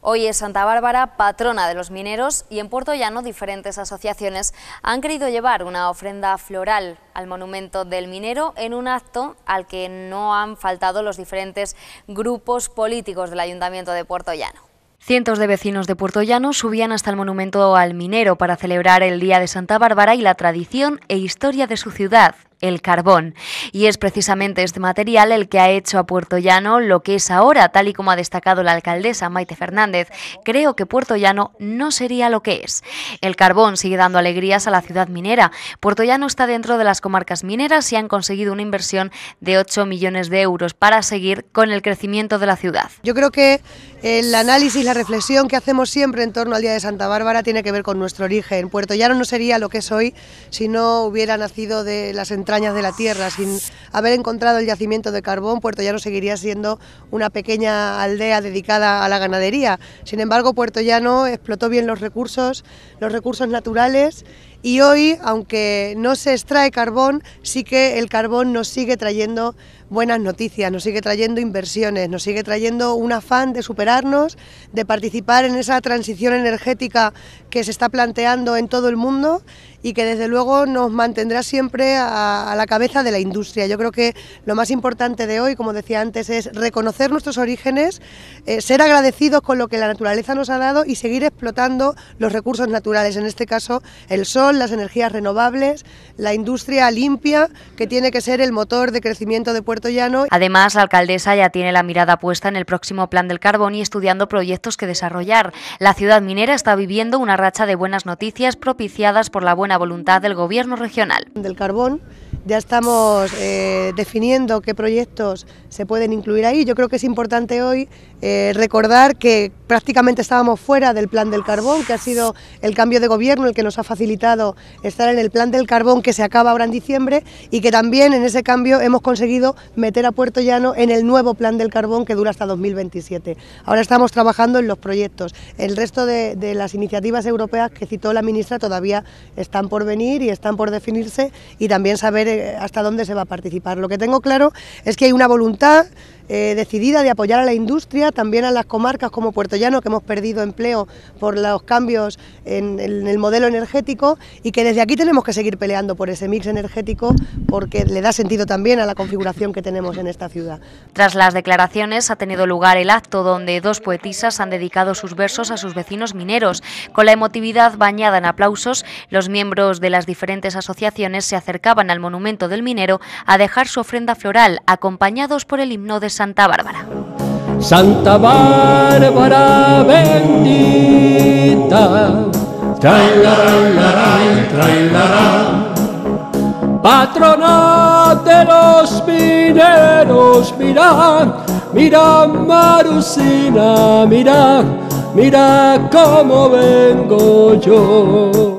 Hoy es Santa Bárbara, patrona de los mineros, y en Puerto Llano diferentes asociaciones han querido llevar una ofrenda floral al monumento del minero en un acto al que no han faltado los diferentes grupos políticos del Ayuntamiento de Puerto Llano. Cientos de vecinos de Puerto Llano subían hasta el monumento al minero para celebrar el Día de Santa Bárbara y la tradición e historia de su ciudad, el carbón. Y es precisamente este material el que ha hecho a Puerto Llano lo que es ahora, tal y como ha destacado la alcaldesa Maite Fernández. Creo que Puerto Llano no sería lo que es. El carbón sigue dando alegrías a la ciudad minera. Puerto Llano está dentro de las comarcas mineras y han conseguido una inversión de 8 millones de euros para seguir con el crecimiento de la ciudad. Yo creo que el análisis, la reflexión que hacemos siempre en torno al Día de Santa Bárbara tiene que ver con nuestro origen. Puerto Llano no sería lo que es hoy si no hubiera nacido de las entrañas de la tierra. Sin haber encontrado el yacimiento de carbón, Puerto Llano seguiría siendo una pequeña aldea dedicada a la ganadería. Sin embargo, Puerto Llano explotó bien los recursos, los recursos naturales y hoy, aunque no se extrae carbón, sí que el carbón nos sigue trayendo buenas noticias, nos sigue trayendo inversiones, nos sigue trayendo un afán de superarnos, de participar en esa transición energética que se está planteando en todo el mundo y que desde luego nos mantendrá siempre a, la cabeza de la industria. Yo creo que lo más importante de hoy, como decía antes, es reconocer nuestros orígenes, eh, ser agradecidos con lo que la naturaleza nos ha dado y seguir explotando los recursos naturales, en este caso el sol, las energías renovables, la industria limpia, que tiene que ser el motor de crecimiento de Puerto Llano. Además, la alcaldesa ya tiene la mirada puesta en el próximo plan del carbón y estudiando proyectos que desarrollar. La ciudad minera está viviendo una racha de buenas noticias propiciadas por la buena voluntad del Gobierno regional. Del carbón ya estamos eh, definiendo qué proyectos se pueden incluir ahí. Yo creo que es importante hoy eh, recordar que prácticamente estábamos fuera del plan del carbón, que ha sido el cambio de gobierno el que nos ha facilitado estar en el plan del carbón que se acaba ahora en diciembre y que también en ese cambio hemos conseguido meter a Puerto Llano en el nuevo plan del carbón que dura hasta 2027. Ahora estamos trabajando en los proyectos. El resto de, de las iniciativas europeas que citó la ministra todavía están por venir y están por definirse y también saber hasta dónde se va a participar. Lo que tengo claro es que hay una voluntad eh, decidida de apoyar a la industria, también a las comarcas como Puerto Llano, que hemos perdido empleo por los cambios en, el modelo energético y que desde aquí tenemos que seguir peleando por ese mix energético porque le da sentido también a la configuración que tenemos en esta ciudad. Tras las declaraciones ha tenido lugar el acto donde dos poetisas han dedicado sus versos a sus vecinos mineros. Con la emotividad bañada en aplausos, los miembros de las diferentes asociaciones se acercaban al monumento del minero a dejar su ofrenda floral, acompañados por el himno de Santa Bárbara. Santa Bárbara bendita, patrona de los mineros, mira, mira Marusina, mira, mira cómo vengo yo.